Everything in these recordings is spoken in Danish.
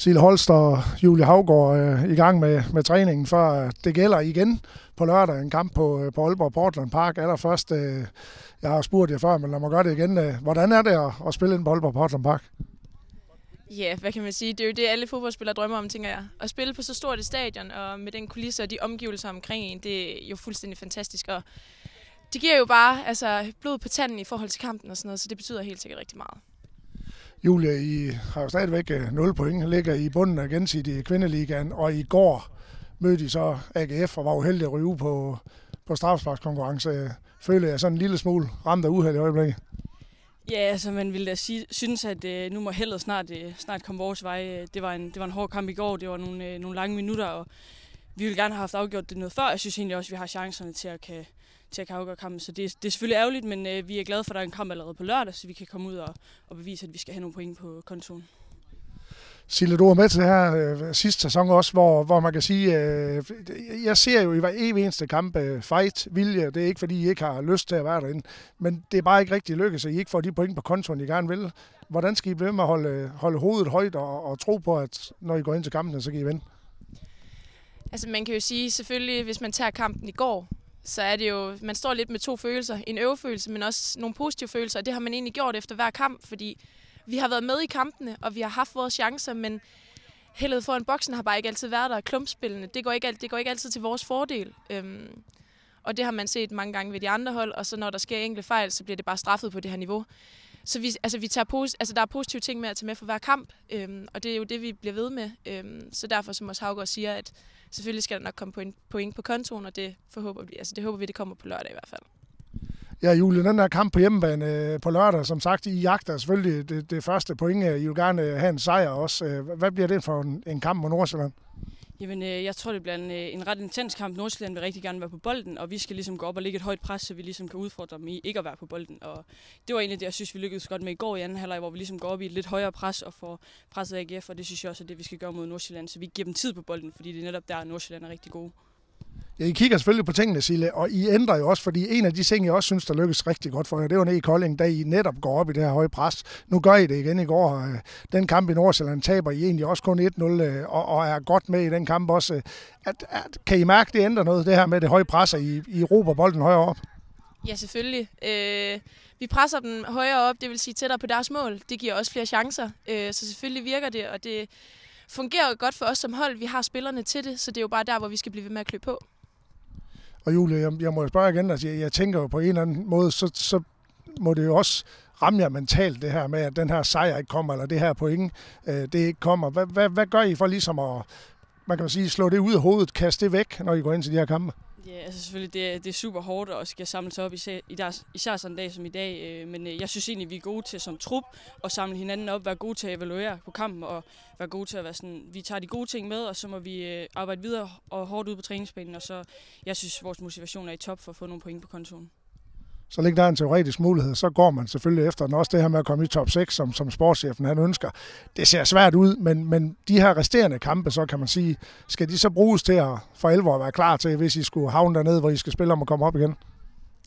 Sille Holster og Julie Havgård øh, i gang med, med træningen, før øh, det gælder igen på lørdag en kamp på, øh, på Aalborg Portland Park. Allerførst, øh, jeg har spurgt jer før, men lad mig gøre det igen. Øh, hvordan er det at, at spille ind på Aalborg Portland Park? Ja, hvad kan man sige? Det er jo det, alle fodboldspillere drømmer om, tænker jeg. At spille på så stort et stadion, og med den kulisse og de omgivelser omkring en, det er jo fuldstændig fantastisk. Og det giver jo bare altså, blod på tanden i forhold til kampen og sådan noget, så det betyder helt sikkert rigtig meget. Julia, I har jo stadigvæk øh, 0 point, ligger i bunden af gensidige kvindeligaen, og i går mødte I så AGF og var uheldige at ryge på, på strafsparkskonkurrence. Føler jeg sådan en lille smule ramt af uheld i øjeblikket? Ja, altså man ville da sige, synes, at øh, nu må heldet snart, øh, snart komme vores vej. Det var, en, det var en hård kamp i går, det var nogle, øh, nogle lange minutter, og vi ville gerne have haft afgjort det noget før. Jeg synes egentlig også, at vi har chancerne til at kan, til at kan afgøre kampen. Så det, det er selvfølgelig ærgerligt, men øh, vi er glade for, at der er en kamp allerede på lørdag, så vi kan komme ud og, og bevise, at vi skal have nogle point på kontoen. Sille, du var med til det her øh, sidste sæson også, hvor, hvor man kan sige, øh, jeg ser jo i hver evig eneste kamp øh, fight, vilje. Det er ikke, fordi I ikke har lyst til at være derinde, men det er bare ikke rigtig lykkedes, at I ikke får de point på kontoen, I gerne vil. Hvordan skal I blive med at holde, holde hovedet højt og, og tro på, at når I går ind til kampen, så kan I vinde? Altså man kan jo sige, selvfølgelig, hvis man tager kampen i går, så er det jo, man står lidt med to følelser. En øvefølelse, men også nogle positive følelser, og det har man egentlig gjort efter hver kamp, fordi vi har været med i kampene, og vi har haft vores chancer, men heldet foran boksen har bare ikke altid været der. Klumpspillene, det går ikke, det går ikke altid til vores fordel. Øhm, og det har man set mange gange ved de andre hold, og så når der sker enkelte fejl, så bliver det bare straffet på det her niveau. Så vi, altså, vi tager pos- altså, der er positive ting med at tage med for hver kamp, øhm, og det er jo det, vi bliver ved med. Øhm, så derfor, som også Havgaard siger, at selvfølgelig skal der nok komme point, point på kontoen, og det, forhåber vi, altså, det håber vi, det kommer på lørdag i hvert fald. Ja, Julie, den der kamp på hjemmebane øh, på lørdag, som sagt, I jagter selvfølgelig det, det første point. Øh, I vil gerne øh, have en sejr også. Øh, hvad bliver det for en, en kamp mod Nordsjælland? Jamen, øh, jeg tror, det bliver en, øh, en ret intens kamp. Nordsjælland vil rigtig gerne være på bolden, og vi skal ligesom gå op og lægge et højt pres, så vi ligesom kan udfordre dem i ikke at være på bolden. Og det var egentlig det, jeg synes, vi lykkedes godt med i går i anden halvleg, hvor vi ligesom går op i et lidt højere pres og får presset AGF, og det synes jeg også er det, vi skal gøre mod Nordsjælland, så vi giver dem tid på bolden, fordi det er netop der, Nordsjælland er rigtig gode. Ja, I kigger selvfølgelig på tingene, Sille, og I ændrer jo også, fordi en af de ting, jeg også synes, der lykkes rigtig godt for jer, det var nede i Kolding, da I netop går op i det her høje pres. Nu gør I det igen i går. Øh, den kamp i Nordsjælland taber I egentlig også kun 1-0, øh, og, og er godt med i den kamp også. At, at, kan I mærke, det ændrer noget, det her med det høje pres, og I, I råber bolden højere op? Ja, selvfølgelig. Øh, vi presser dem højere op, det vil sige tættere på deres mål. Det giver også flere chancer, øh, så selvfølgelig virker det, og det fungerer godt for os som hold. Vi har spillerne til det, så det er jo bare der, hvor vi skal blive ved med at klø på. Og Julie, jeg, jeg må spørge igen, altså, jeg, jeg tænker jo på en eller anden måde, så, så må det jo også ramme jer mentalt, det her med, at den her sejr ikke kommer, eller det her point, øh, det ikke kommer. Hvad, hvad, hvad gør I for ligesom at, man kan sige, slå det ud af hovedet, kaste det væk, når I går ind til de her kampe? Ja, altså selvfølgelig, det er, det er super hårdt at skal samle sig op, især, især sådan en dag som i dag. Øh, men øh, jeg synes egentlig, vi er gode til som trup at samle hinanden op, være gode til at evaluere på kampen, og være gode til at være sådan, vi tager de gode ting med, og så må vi øh, arbejde videre og hårdt ud på træningsbanen, og så, jeg synes, vores motivation er i top for at få nogle point på kontoen så ligger der en teoretisk mulighed, så går man selvfølgelig efter den. Også det her med at komme i top 6, som, som sportschefen han ønsker. Det ser svært ud, men, men de her resterende kampe, så kan man sige, skal de så bruges til at for alvor være klar til, hvis I skulle havne dernede, hvor I skal spille om at komme op igen?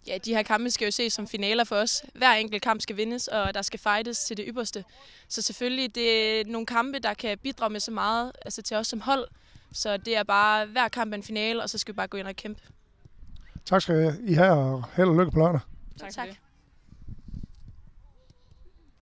Ja, de her kampe skal jo ses som finaler for os. Hver enkelt kamp skal vindes, og der skal fightes til det ypperste. Så selvfølgelig, det er nogle kampe, der kan bidrage med så meget altså til os som hold. Så det er bare hver kamp en finale, og så skal vi bare gå ind og kæmpe. Tak skal I have, og held og lykke på lørdag. Tak. tak.